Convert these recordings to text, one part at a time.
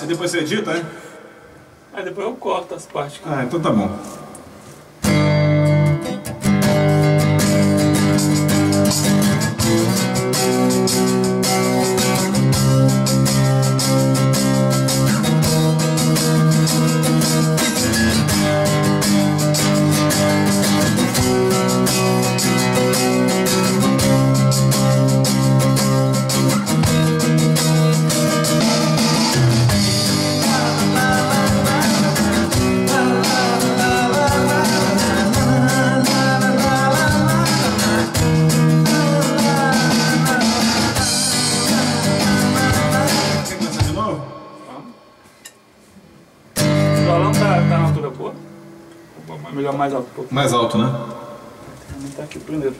Aí depois você edita, né? Aí depois eu corto as partes. Ah, então tá bom. Altura boa? Melhor mais alto um pouco. Mais alto, né? Vou aumentar aqui primeiro.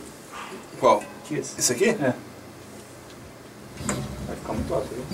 Qual? Aqui esse. Esse aqui? É. Vai ficar muito alto, viu?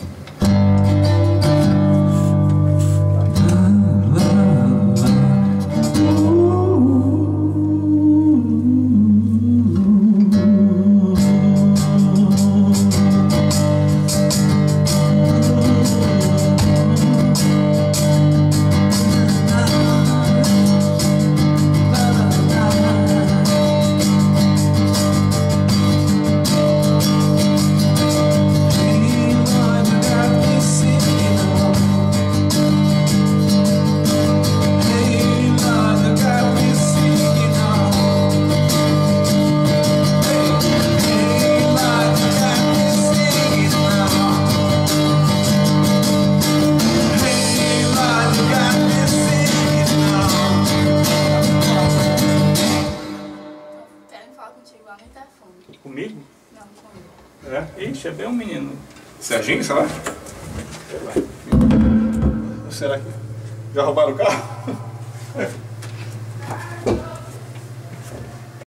Interfone. Comigo? Não, comigo. É. Ixi, é bem um menino. Serginho, sei lá? Será que já roubaram o carro?